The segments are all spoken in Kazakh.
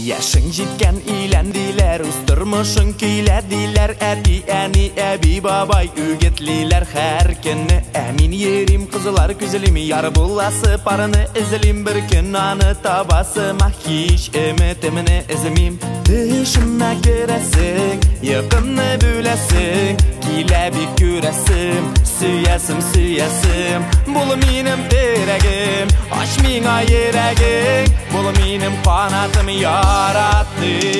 Яшың жеткен үйләндиләр, үз тормышың көйләдиләр, әти, әни, әби, бабай үгетлиләр һәр көнне. Ә мин йөрим кызлар күзелим, яр буласы парыны эзлим, бер көн аны табасы, һич өметемне эзмим. Төшемә керәсең, Yaqinni bilasin kiylabik ko'rasim suyasim suyasim bo'l menim teragim osh menga yeraging bo'l menim qanotim yaratding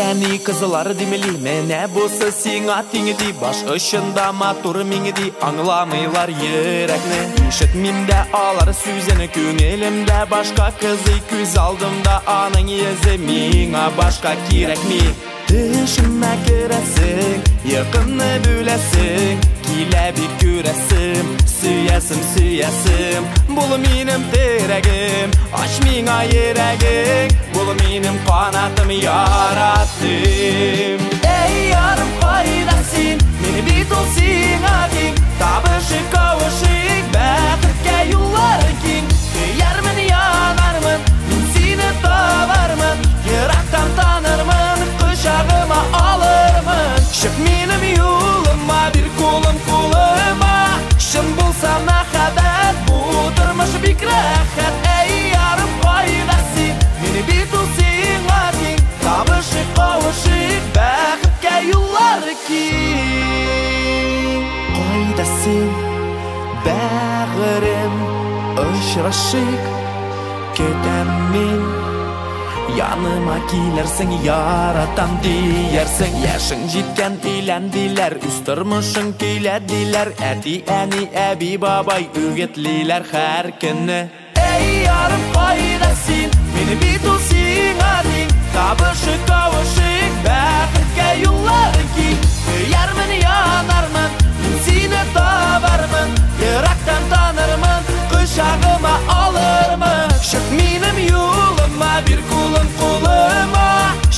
әни кызылар демели менә бусы сиңа тиңди баш очында матур миңди аңламыйлар йөрәкне ишетмим дә алар сүзен күңелемдә башка кызый күз алдымда аның йөзе миңа башка кирәкми Төшемә керәсең, якынны бүләсең, килә бик күрәсем, сөясем, сөясем. Бул минем терәгем, ач миңа йөрәгең, бул минем канатым яраттым. Ұшырашық, кетем мин Яныма килерсең, яратам диерсең Яшың җиткән өйләндиләр, үз тормышың көйләдиләр Әти, әни, әби, бабай үгетлиләр һәр көнне Эй, ярым, кайда син? Мине бит ул сиңа Табышык,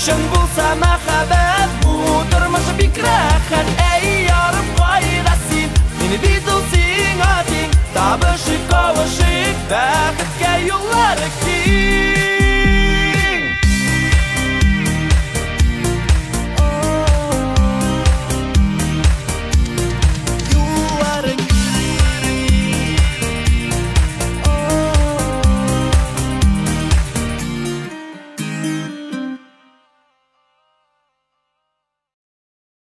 Шын булса махаббат, бу тормыш бик рәхәт Эй, ярым, кайда син? Мине бит ул сиңа тиң Табышык, кавышык, бәхеткә юллары киң